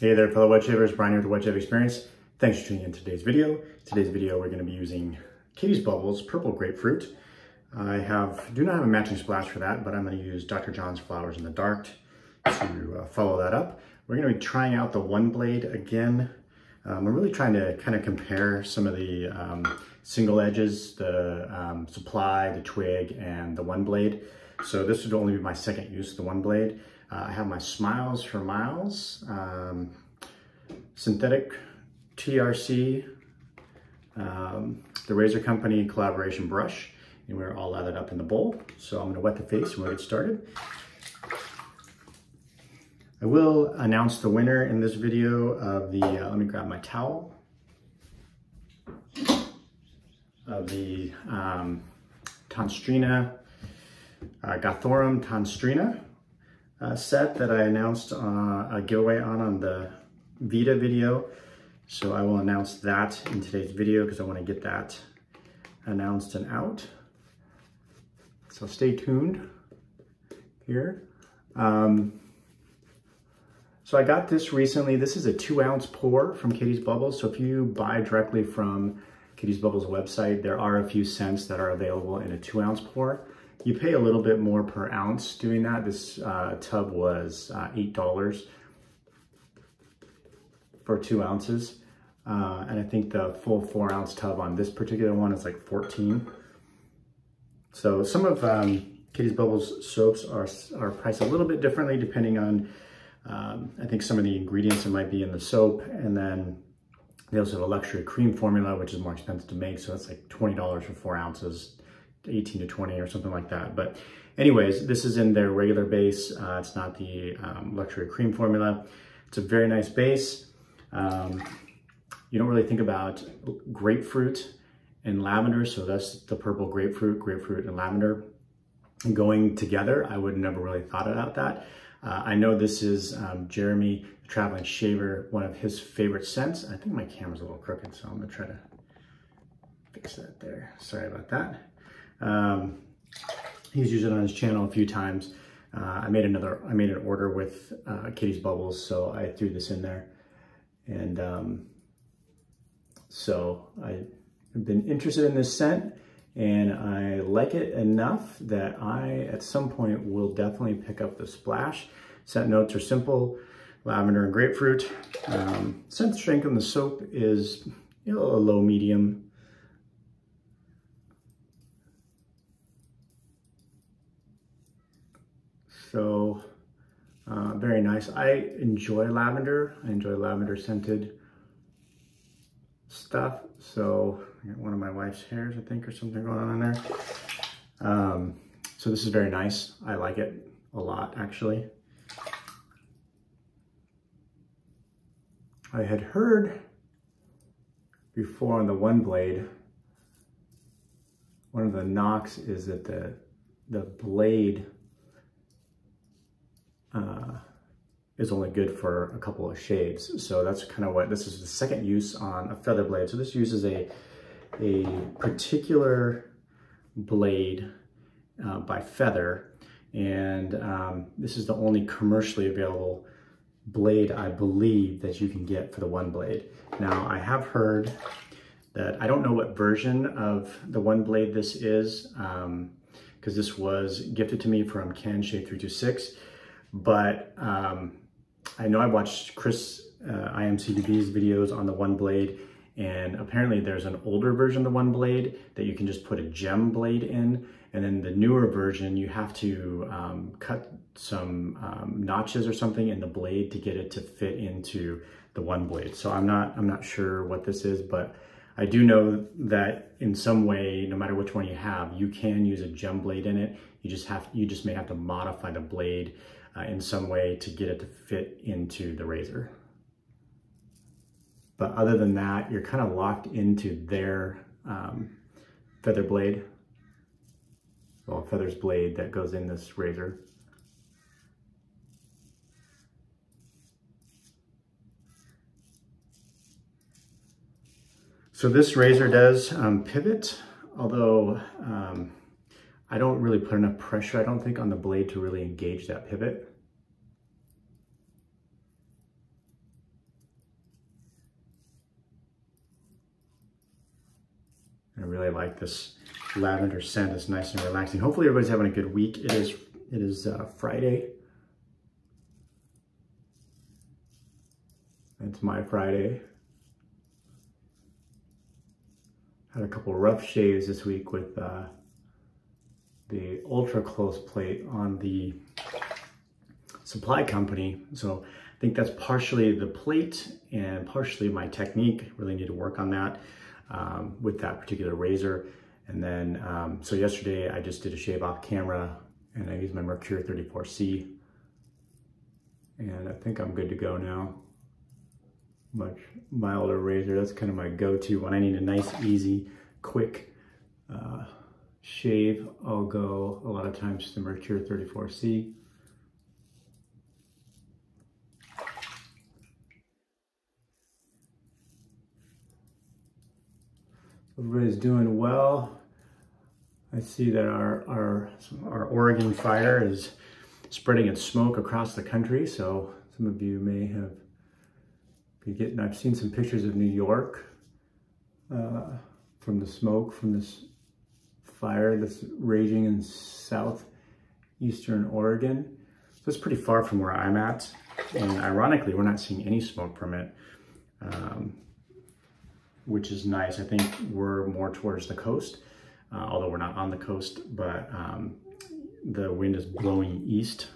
Hey there fellow wet shavers, Brian here with the Wet Shave Experience. Thanks for tuning in today's video. Today's video we're going to be using Catie's Bubbles Purple Grapefruit. I have do not have a matching splash for that, but I'm going to use Dr. Jon's Flowers in the Dark to uh, follow that up. We're going to be trying out the one blade again. Um, we're really trying to kind of compare some of the um, single edges, the um, supply, the twig, and the one blade. So this would only be my second use of the one blade. Uh, I have my Smilez for Milez, um, synthetic TRC, um, the Razor Company collaboration brush, and we're all lathered up in the bowl. So I'm gonna wet the face and we'll get started. I will announce the winner in this video of the, uh, let me grab my towel, of the um, Tonstrina, uh, Gothorum Tonstrina uh, set that I announced uh, a giveaway on on the Vita video. So I will announce that in today's video because I want to get that announced and out. So stay tuned here. Um, so I got this recently. This is a two ounce pour from Catie's Bubbles. So if you buy directly from Catie's Bubbles website, there are a few scents that are available in a two ounce pour. You pay a little bit more per ounce doing that. This uh, tub was uh, $8 for two ounces. Uh, and I think the full four ounce tub on this particular one is like 14. So some of um, Catie's Bubbles soaps are, are priced a little bit differently depending on, um, I think some of the ingredients that might be in the soap. And then they also have a luxury cream formula, which is more expensive to make. So that's like $20 for four ounces. 18 to 20 or something like that. But anyways, this is in their regular base. Uh, it's not the um, luxury cream formula. It's a very nice base. Um, you don't really think about grapefruit and lavender. So that's the purple grapefruit, grapefruit and lavender going together. I would never really thought about that. Uh, I know this is um, Jeremy, the Traveling Shaver, one of his favorite scents. I think my camera's a little crooked, so I'm gonna try to fix that there. Sorry about that. Um, he's used it on his channel a few times. Uh, I made another, I made an order with uh, Catie's Bubbles, so I threw this in there. And um, so I've been interested in this scent and I like it enough that I, at some point, will definitely pick up the splash. Scent notes are simple, lavender and grapefruit. Um, scent strength on the soap is you know, a low medium. So uh, very nice. I enjoy lavender. I enjoy lavender scented stuff. So I got one of my wife's hairs, I think, or something going on in there. Um, so this is very nice. I like it a lot, actually. I had heard before on the one blade, one of the knocks is that the, the blade uh, is only good for a couple of shaves. So that's kind of what, this is the second use on a feather blade. So this uses a, a particular blade uh, by Feather. And um, this is the only commercially available blade, I believe, that you can get for the one blade. Now, I have heard that, I don't know what version of the one blade this is, because um, this was gifted to me from Ken Shave 326 but um, I know I watched Chris uh, IAMCDB's videos on the One Blade, and apparently there's an older version of the One Blade that you can just put a gem blade in, and then the newer version, you have to um, cut some um, notches or something in the blade to get it to fit into the One Blade. So I'm not, I'm not sure what this is, but I do know that in some way, no matter which one you have, you can use a gem blade in it. You just have, you just may have to modify the blade uh, in some way to get it to fit into the razor. But other than that, you're kind of locked into their um, feather blade. Well, feathers blade that goes in this razor. So this razor does um, pivot, although um, I don't really put enough pressure, I don't think, on the blade to really engage that pivot. I really like this lavender scent. It's nice and relaxing. Hopefully everybody's having a good week. It is, it is uh, Friday. It's my Friday. Had a couple rough shaves this week with uh, the ultra close plate on the supply company. So I think that's partially the plate and partially my technique. Really need to work on that um, with that particular razor. And then, um, so yesterday I just did a shave off camera and I used my Merkur 34C. And I think I'm good to go now. Much milder razor. That's kind of my go-to when I need a nice, easy, quick uh, shave. I'll go a lot of times to the Merkur 34C. Everybody's doing well. I see that our, our, our Oregon fire is spreading its smoke across the country. So some of you may have been getting, I've seen some pictures of New York uh, from the smoke from this fire that's raging in southeastern Oregon. So it's pretty far from where I'm at. And ironically, we're not seeing any smoke from it. Um, which is nice. I think we're more towards the coast, uh, although we're not on the coast, but um, the wind is blowing east.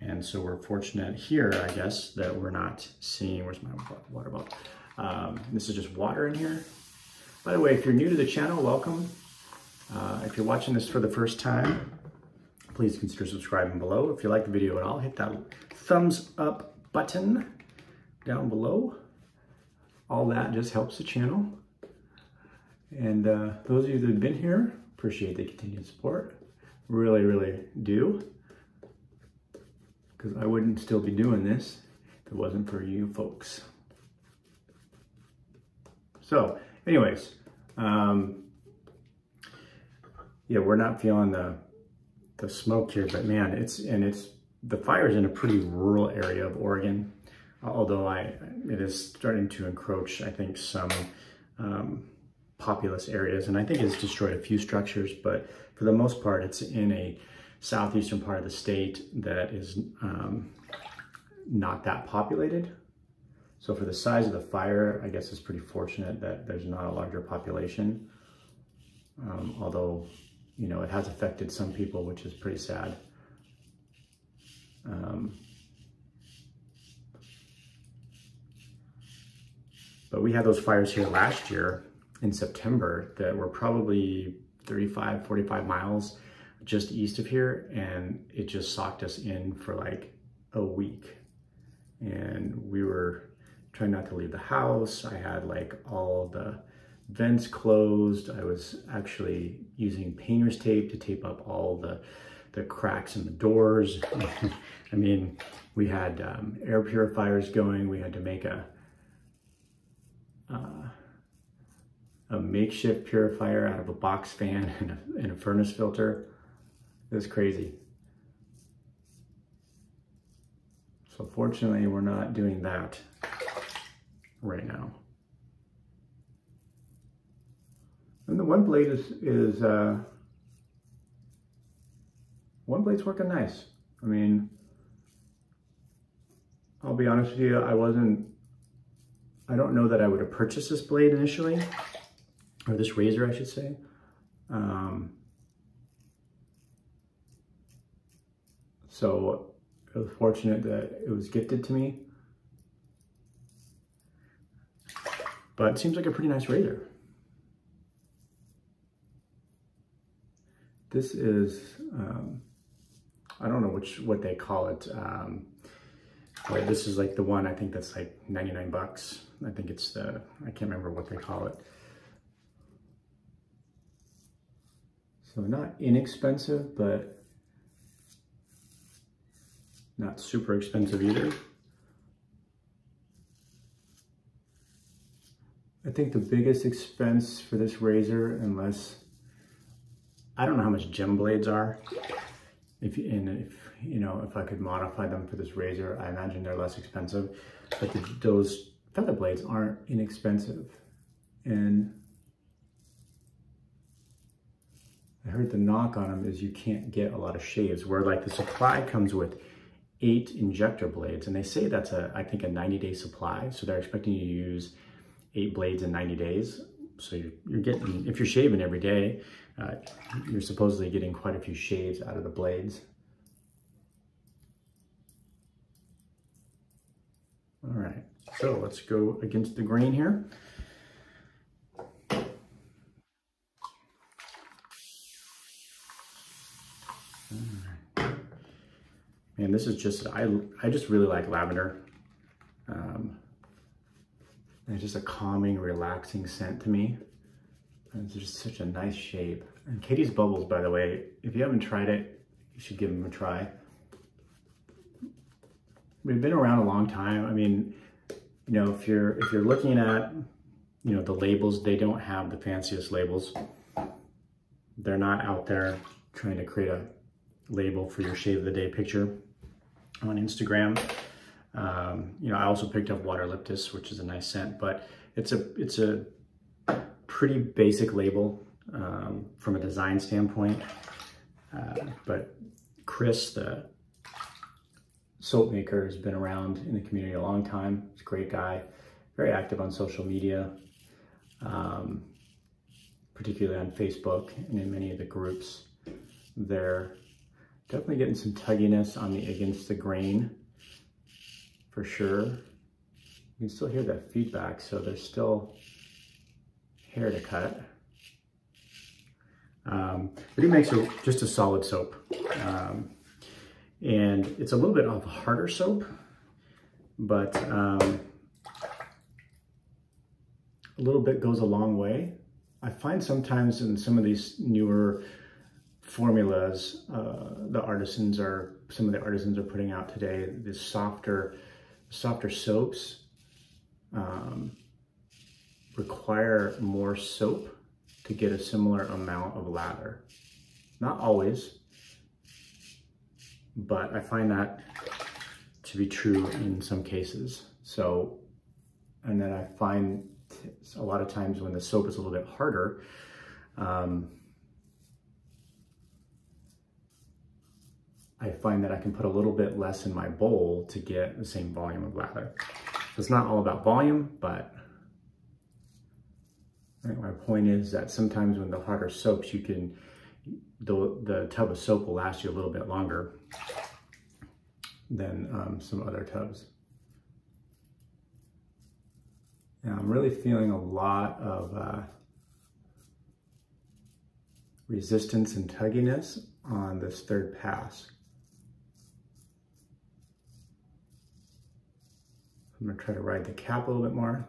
And so we're fortunate here, I guess, that we're not seeing, where's my water bottle? Um, this is just water in here. By the way, if you're new to the channel, welcome. Uh, if you're watching this for the first time, please consider subscribing below. If you like the video at all, hit that thumbs up button down below all that just helps the channel. And uh, those of you that have been here, appreciate the continued support. Really, really do. Because I wouldn't still be doing this if it wasn't for you folks. So, anyways, um, yeah, we're not feeling the the smoke here, but man, it's and it's the fire is in a pretty rural area of Oregon although I, it is starting to encroach, I think, some um, populous areas. And I think it's destroyed a few structures, but for the most part, it's in a southeastern part of the state that is um, not that populated. So for the size of the fire, I guess it's pretty fortunate that there's not a larger population. Um, although, you know, it has affected some people, which is pretty sad. Um, But we had those fires here last year in September that were probably 35, 45 miles just east of here. And it just socked us in for like a week. And we were trying not to leave the house. I had like all the vents closed. I was actually using painter's tape to tape up all the, the cracks in the doors. I mean, we had um, air purifiers going. We had to make a uh, a makeshift purifier out of a box fan and a, and a furnace filter. It was crazy. So fortunately, we're not doing that right now. And the one blade is, is uh, one blade's working nice. I mean, I'll be honest with you, I wasn't I don't know that I would have purchased this blade initially, or this razor, I should say. Um, so I was fortunate that it was gifted to me. But it seems like a pretty nice razor. This is, um, I don't know which what they call it. Um, but this is like the one I think that's like 99 bucks. I think it's the, I can't remember what they call it. So not inexpensive, but not super expensive either. I think the biggest expense for this razor, unless, I don't know how much gem blades are. If, and if, you know, if I could modify them for this razor, I imagine they're less expensive. But the, those feather blades aren't inexpensive. And I heard the knock on them is you can't get a lot of shaves where like the supply comes with eight injector blades and they say that's a, I think a 90 day supply. So they're expecting you to use eight blades in 90 days. So you're, you're getting, if you're shaving every day, uh, you're supposedly getting quite a few shaves out of the blades. All right, so let's go against the grain here. And this is just, I, I just really like lavender. Um, it's just a calming, relaxing scent to me. It's just such a nice shape. And Catie's Bubbles, by the way, if you haven't tried it, you should give them a try. We've been around a long time. I mean, you know, if you're if you're looking at, you know, the labels, they don't have the fanciest labels. They're not out there trying to create a label for your shave of the day picture on Instagram. Um, you know, I also picked up Waterlyptus, which is a nice scent, but it's a it's a pretty basic label um, from a design standpoint. Uh, but Chris, the soap maker, has been around in the community a long time. He's a great guy, very active on social media, um, particularly on Facebook and in many of the groups there. Definitely getting some tugginess on the against the grain for sure. You can still hear that feedback, so there's still hair to cut. Um, but he makes a, just a solid soap. Um, and it's a little bit of a harder soap, but um, a little bit goes a long way. I find sometimes in some of these newer formulas uh, the artisans are some of the artisans are putting out today the softer softer soaps um, require more soap to get a similar amount of lather not always but I find that to be true in some cases so and then I find a lot of times when the soap is a little bit harder um, I find that I can put a little bit less in my bowl to get the same volume of lather. So it's not all about volume, but my point is that sometimes when the harder soaps, you can, the, the tub of soap will last you a little bit longer than um, some other tubs. And I'm really feeling a lot of uh, resistance and tugginess on this third pass. I'm gonna try to ride the cap a little bit more.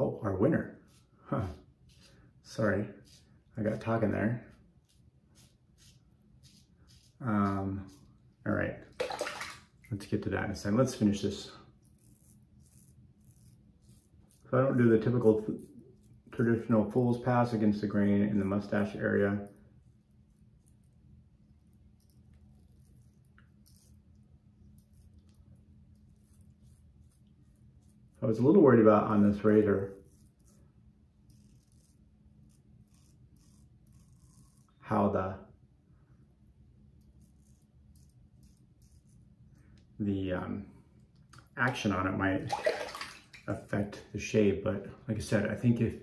Oh, our winner. Huh. Sorry, I got talking there. Um, all right, let's get to that in a second. Let's finish this. So I don't do the typical traditional fool's pass against the grain in the mustache area. Was a little worried about on this razor how the the um, action on it might affect the shave but like I said I think if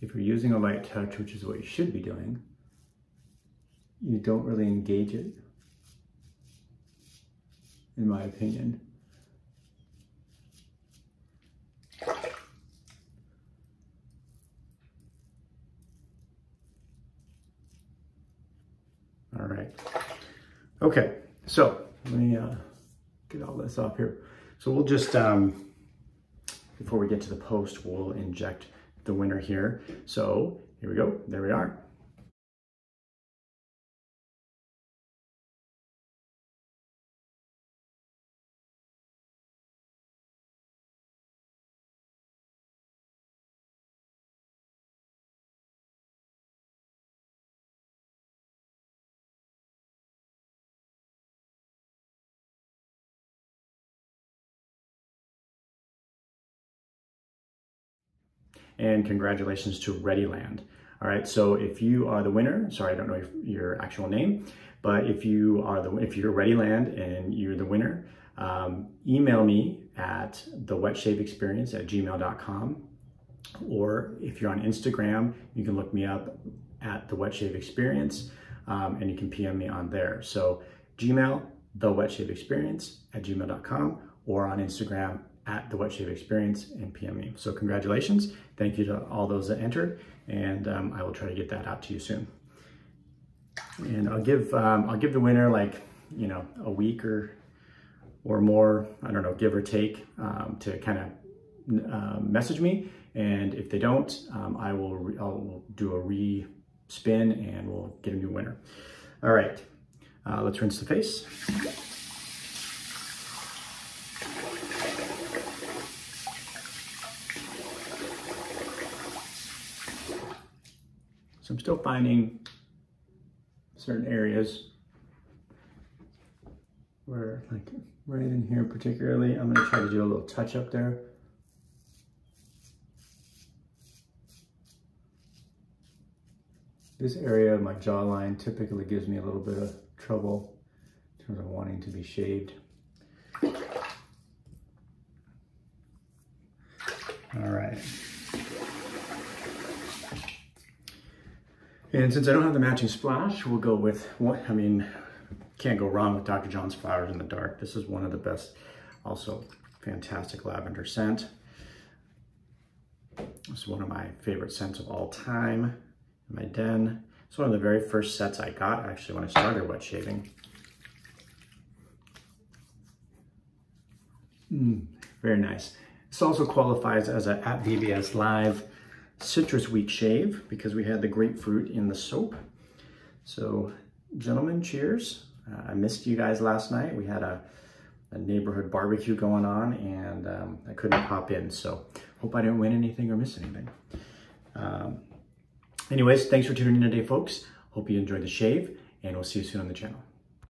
if you're using a light touch which is what you should be doing you don't really engage it in my opinion All right. Okay, so let me uh, get all this off here. So we'll just, um, before we get to the post, we'll inject the winner here. So here we go. There we are. And congratulations to Readyland. All right, so if you are the winner, sorry, I don't know if your actual name, but if you are the if you're Readyland and you're the winner, um, email me at the wet shave experience at gmail.com. Or if you're on Instagram, you can look me up at the wet shave experience um, and you can PM me on there. So Gmail, the wet shave experience at gmail.com or on Instagram at the wet shave experience and PM me. So congratulations. Thank you to all those that entered and um, I will try to get that out to you soon. And I'll give, um, I'll give the winner like, you know, a week or, or more, I don't know, give or take um, to kind of uh, message me. And if they don't, um, I will, I'll do a re spin and we'll get a new winner. All right, uh, let's rinse the face. So I'm still finding certain areas where like right in here particularly, I'm gonna try to do a little touch up there. This area of my jawline typically gives me a little bit of trouble in terms of wanting to be shaved. All right. And since I don't have the matching splash, we'll go with what, I mean, can't go wrong with Dr. Jon's Flowers in the Dark. This is one of the best, also fantastic lavender scent. Is one of my favorite scents of all time in my den. It's one of the very first sets I got actually when I started wet shaving. Mm, very nice. This also qualifies as a at VBS Live Citrus Week shave because we had the grapefruit in the soap. So gentlemen, cheers. Uh, I missed you guys last night. We had a, a neighborhood barbecue going on and um, I couldn't pop in. So hope I didn't win anything or miss anything. Um, Anyways, thanks for tuning in today, folks. Hope you enjoyed the shave, and we'll see you soon on the channel.